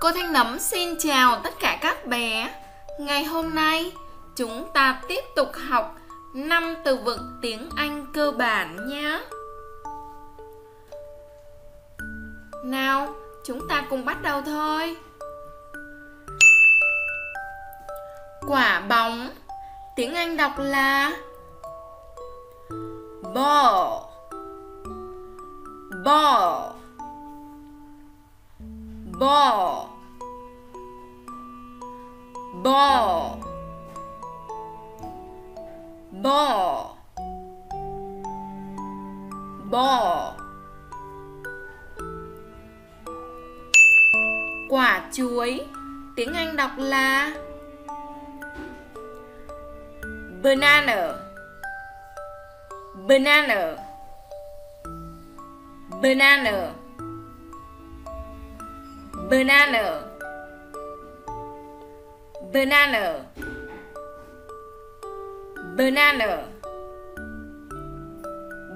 Cô Thanh Nấm xin chào tất cả các bé. Ngày hôm nay chúng ta tiếp tục học năm từ vựng tiếng Anh cơ bản nhé. Nào, chúng ta cùng bắt đầu thôi. Quả bóng Tiếng Anh đọc là Ball Ball Ball. Ball. Ball. Ball. Quả chuối. Tiếng Anh đọc là banana. Banana. Banana banana. Banana. Banana.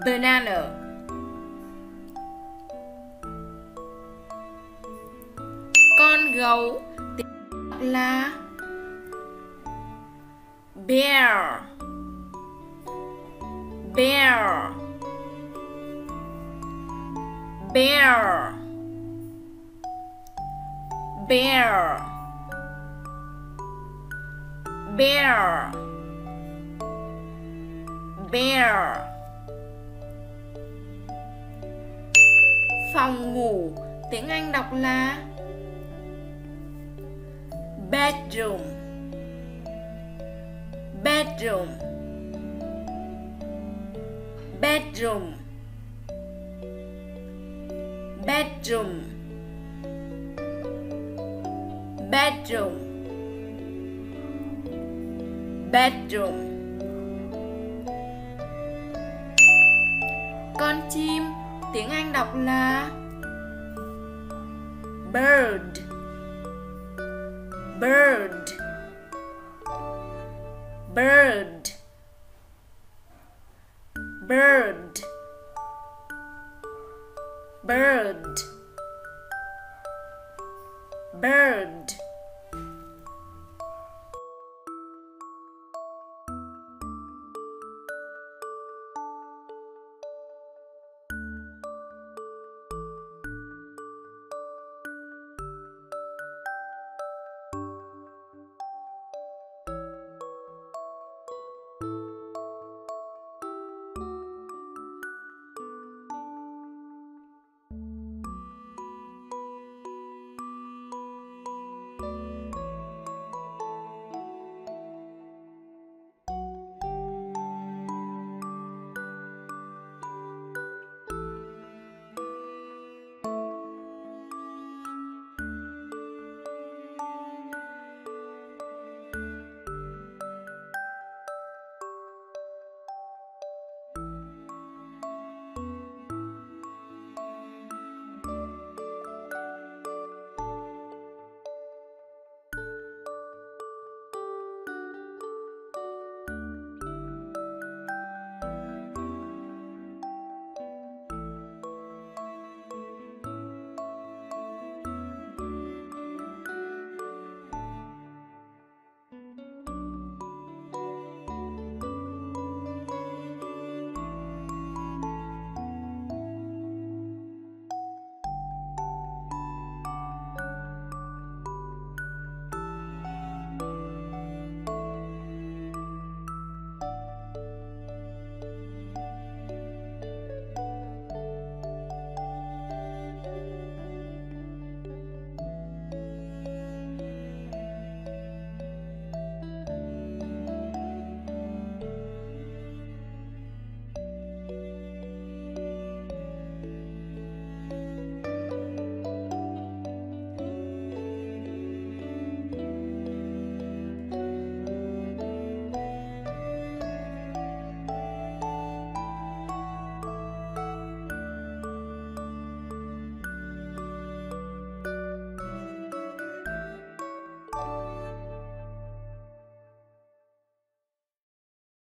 Banana. Con gấu là bear. Bear. Bear bear. Bear. Bear. Phòng ngủ. Tiếng Anh đọc là bedroom. Bedroom. Bedroom. Bedroom bedroom. Bedroom. Con chim tiếng Anh đọc là bird. Bird. Bird. Bird. Bird. Bird.